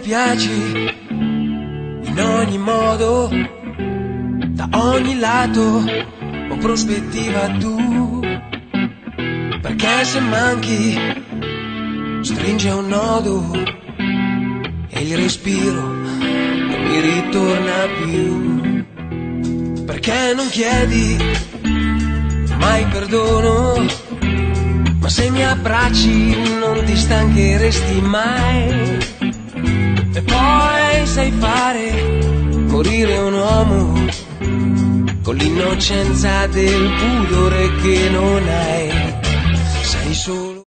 piaci in ogni modo, da ogni lato o prospettiva tu. Perché se manchi, stringe un nodo e il respiro non mi ritorna più. Perché non chiedi mai perdono, ma se mi abbracci non ti stancheresti mai sai fare, morire un uomo con l'innocenza del pudore che non hai, sei solo.